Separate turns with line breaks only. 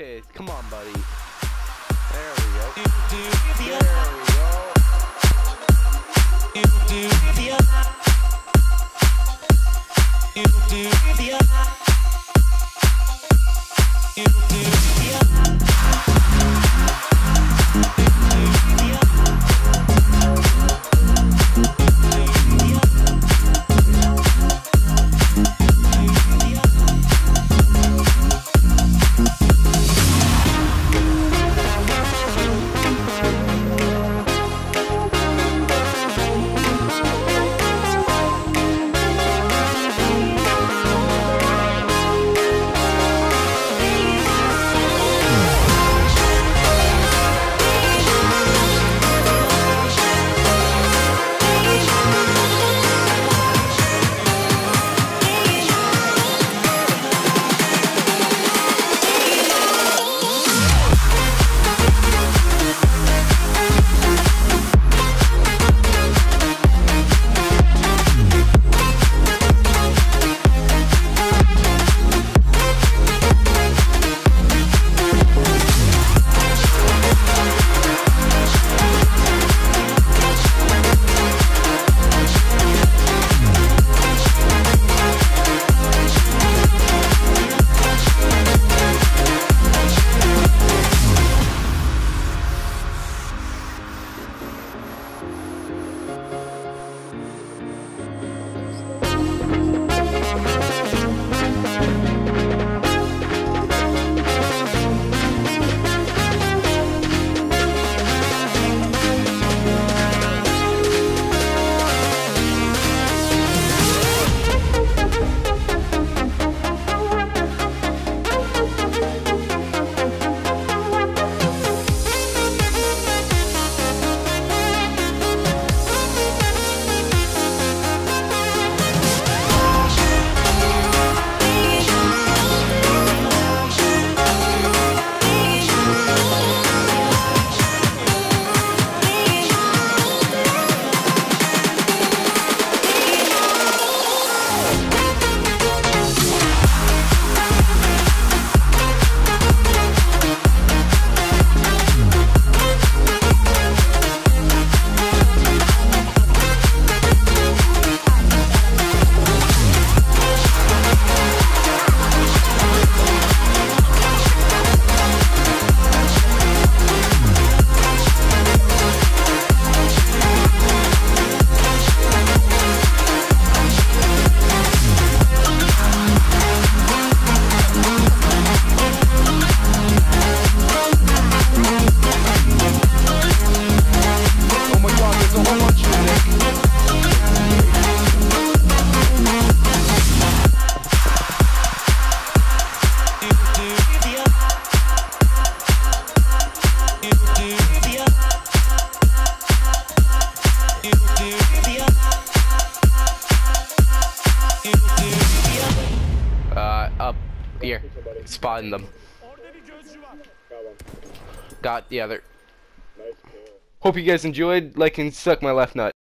Okay, come on, buddy. There we go. There we go. Here, spotting them. Got the other. Hope you guys enjoyed. Like and suck my left nut.